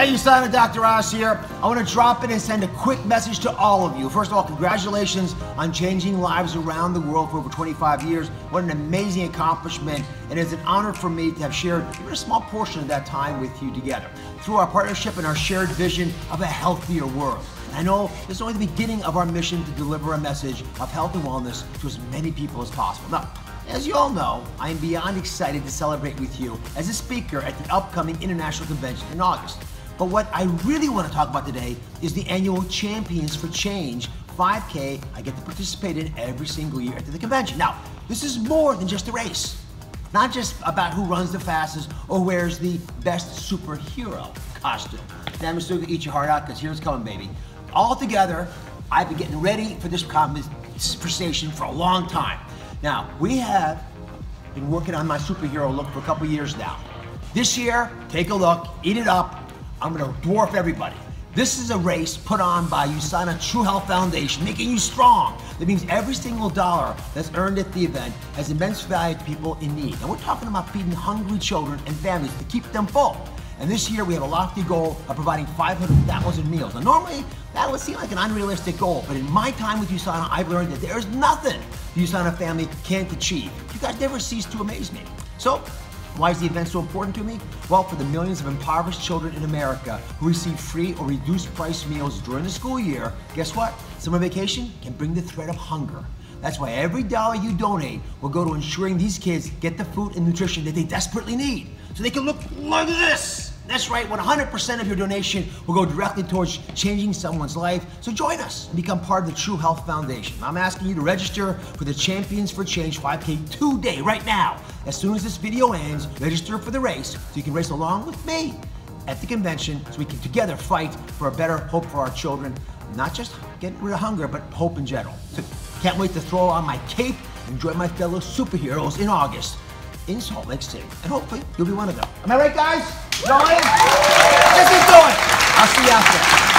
Hey, USANA, Dr. Oz here. I want to drop in and send a quick message to all of you. First of all, congratulations on changing lives around the world for over 25 years. What an amazing accomplishment, and it's an honor for me to have shared even a small portion of that time with you together through our partnership and our shared vision of a healthier world. I know this is only the beginning of our mission to deliver a message of health and wellness to as many people as possible. Now, as you all know, I am beyond excited to celebrate with you as a speaker at the upcoming International Convention in August. But what I really want to talk about today is the annual Champions for Change 5K I get to participate in every single year at the convention. Now, this is more than just a race. Not just about who runs the fastest or wears the best superhero costume. Now, still gonna eat your heart out because here it's coming, baby. All together, I've been getting ready for this conversation for a long time. Now, we have been working on my superhero look for a couple years now. This year, take a look, eat it up. I'm gonna dwarf everybody. This is a race put on by USANA True Health Foundation, making you strong. That means every single dollar that's earned at the event has immense value to people in need. And we're talking about feeding hungry children and families to keep them full. And this year we have a lofty goal of providing 500,000 meals. Now normally that would seem like an unrealistic goal, but in my time with USANA, I've learned that there's nothing the USANA family can't achieve. You guys never cease to amaze me. So, why is the event so important to me? Well, for the millions of impoverished children in America who receive free or reduced price meals during the school year, guess what? Summer vacation can bring the threat of hunger. That's why every dollar you donate will go to ensuring these kids get the food and nutrition that they desperately need so they can look like this. That's right, 100% of your donation will go directly towards changing someone's life. So join us and become part of the True Health Foundation. I'm asking you to register for the Champions for Change 5K today, right now. As soon as this video ends, register for the race so you can race along with me at the convention so we can together fight for a better hope for our children. Not just getting rid of hunger, but hope in general. So can't wait to throw on my cape and join my fellow superheroes in August in Salt Lake City. And hopefully you'll be one of them. Am I right, guys? Join? This is doing. I'll see you there.